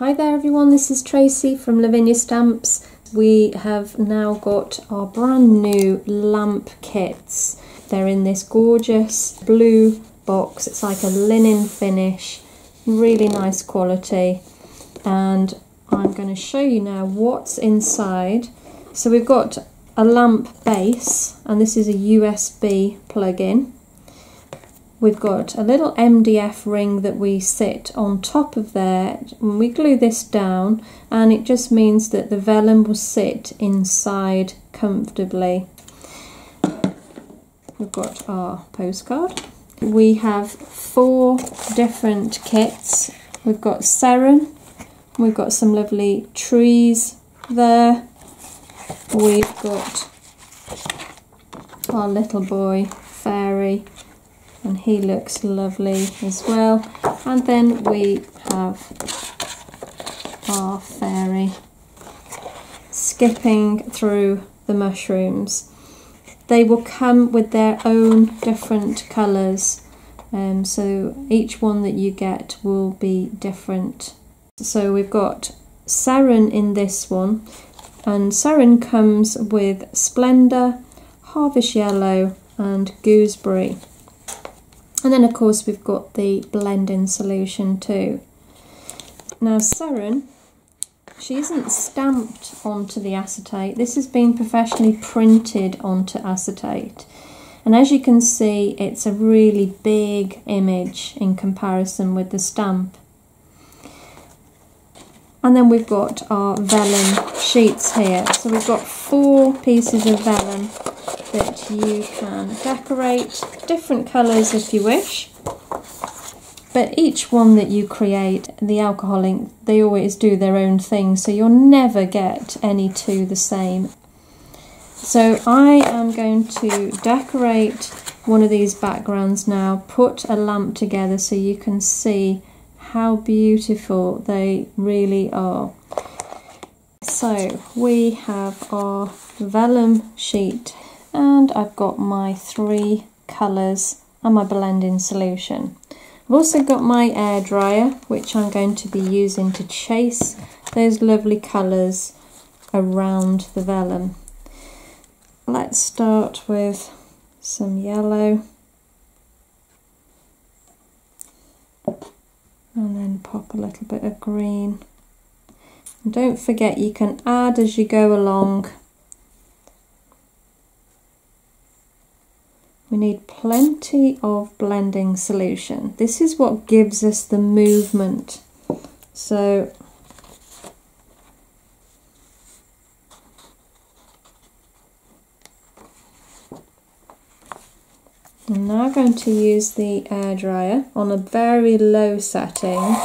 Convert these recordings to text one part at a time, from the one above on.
Hi there everyone, this is Tracey from Lavinia Stamps. We have now got our brand new lamp kits. They're in this gorgeous blue box. It's like a linen finish, really nice quality. And I'm going to show you now what's inside. So we've got a lamp base and this is a USB plug-in. We've got a little MDF ring that we sit on top of there. and We glue this down and it just means that the vellum will sit inside comfortably. We've got our postcard. We have four different kits. We've got Seren, we've got some lovely trees there. We've got our little boy, Fairy, and he looks lovely as well. And then we have our fairy skipping through the mushrooms. They will come with their own different colours um, so each one that you get will be different. So we've got Seren in this one and Seren comes with Splendour, Harvest Yellow and Gooseberry and then of course we've got the blending solution too. Now Seren, she isn't stamped onto the acetate. This has been professionally printed onto acetate. And as you can see, it's a really big image in comparison with the stamp. And then we've got our vellum sheets here. So we've got four pieces of vellum that you can decorate different colours if you wish. But each one that you create, the alcohol ink, they always do their own thing, so you'll never get any two the same. So I am going to decorate one of these backgrounds now, put a lamp together so you can see how beautiful they really are. So we have our vellum sheet and I've got my three colours and my blending solution. I've also got my air dryer which I'm going to be using to chase those lovely colours around the vellum. Let's start with some yellow and then pop a little bit of green. And don't forget you can add as you go along we need plenty of blending solution. This is what gives us the movement. So I'm now going to use the air dryer on a very low setting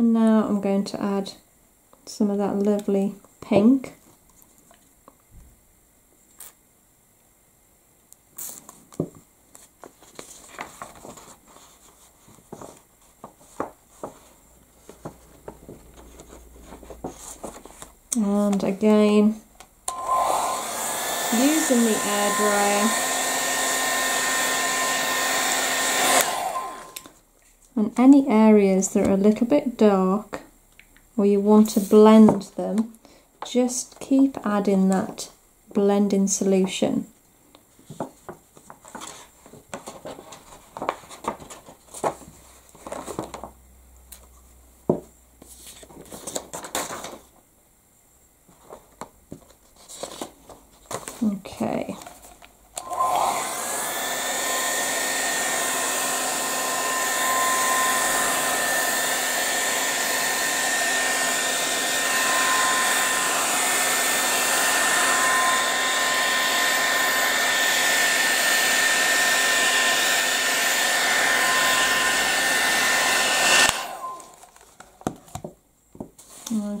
And now I'm going to add some of that lovely pink. And again, using the air dryer. And any areas that are a little bit dark or you want to blend them just keep adding that blending solution okay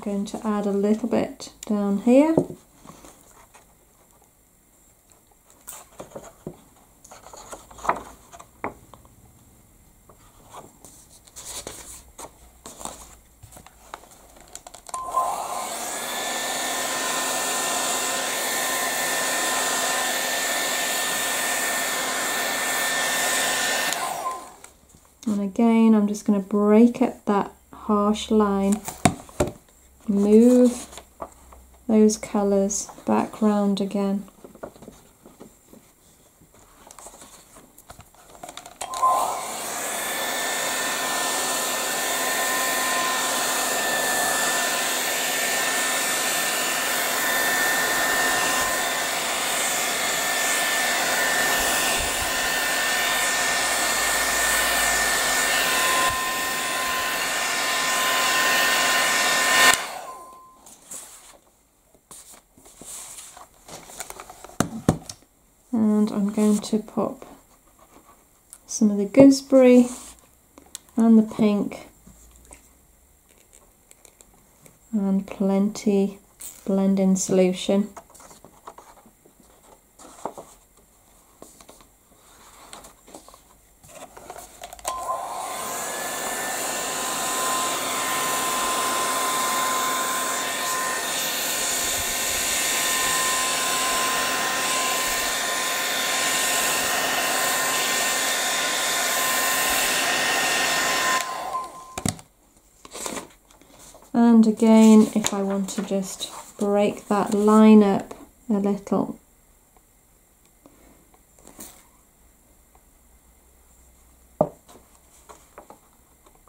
going to add a little bit down here. And again, I'm just going to break up that harsh line, move those colours back round again. and I'm going to pop some of the gooseberry and the pink and plenty blending solution. And again if I want to just break that line up a little.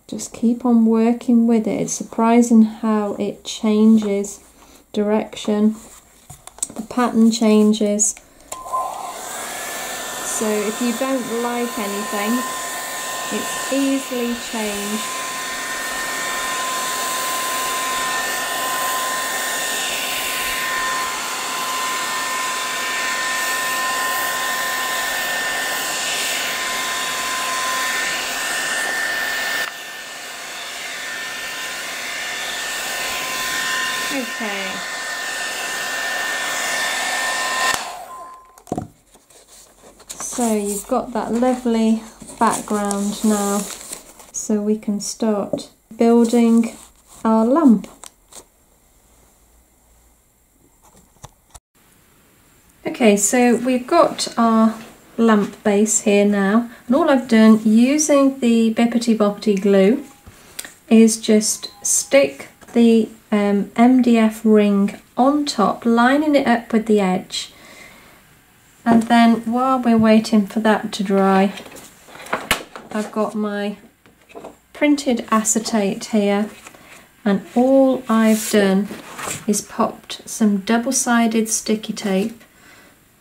Just keep on working with it. It's surprising how it changes direction. The pattern changes. So if you don't like anything it's easily changed Okay. So you've got that lovely background now, so we can start building our lamp. Okay, so we've got our lamp base here now, and all I've done using the Bippity Boppity glue is just stick the um, MDF ring on top, lining it up with the edge. And then while we're waiting for that to dry, I've got my printed acetate here and all I've done is popped some double-sided sticky tape.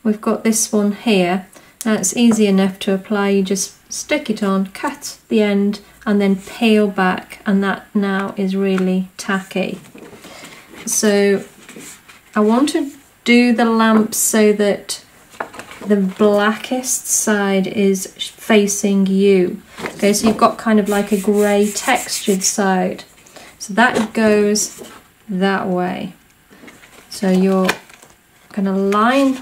We've got this one here. Now it's easy enough to apply, you just stick it on, cut the end and then peel back and that now is really tacky. So I want to do the lamp so that the blackest side is facing you. Okay, so you've got kind of like a grey textured side. So that goes that way. So you're going to line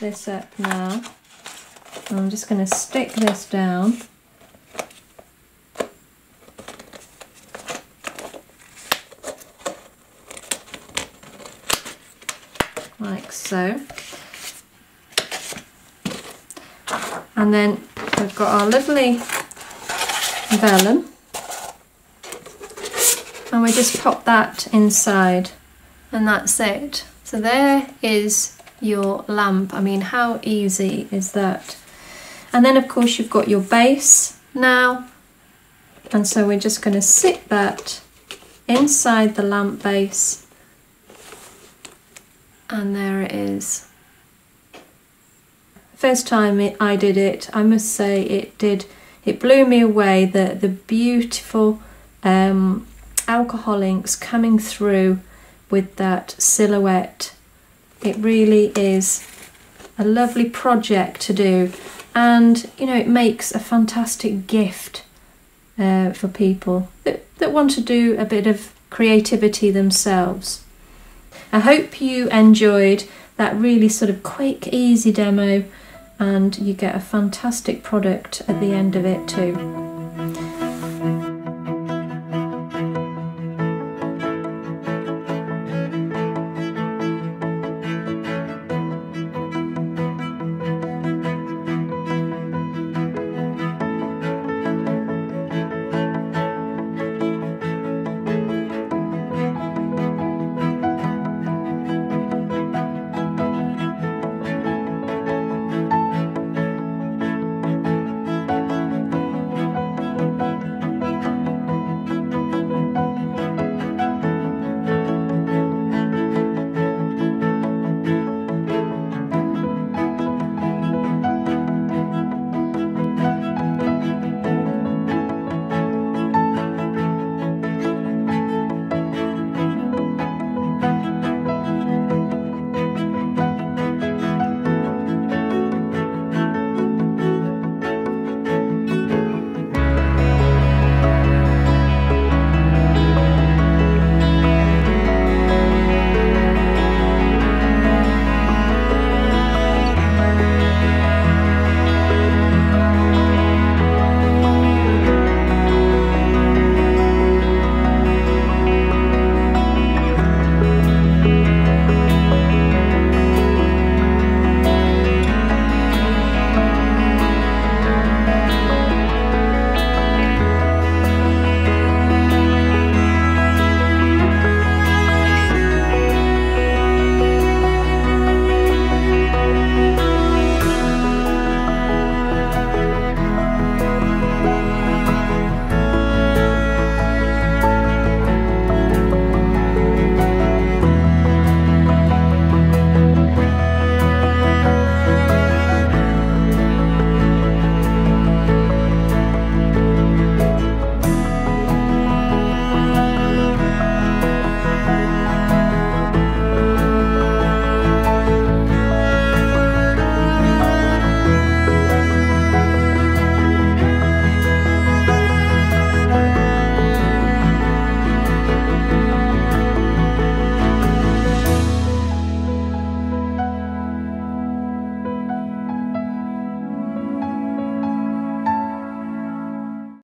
this up now. I'm just going to stick this down. Like so. And then we've got our lovely vellum and we just pop that inside and that's it. So there is your lamp. I mean, how easy is that? And then of course you've got your base now. And so we're just going to sit that inside the lamp base and there it is. First time it, I did it, I must say it did, it blew me away the, the beautiful um, alcohol inks coming through with that silhouette. It really is a lovely project to do and you know it makes a fantastic gift uh, for people that, that want to do a bit of creativity themselves. I hope you enjoyed that really sort of quick, easy demo and you get a fantastic product at the end of it too.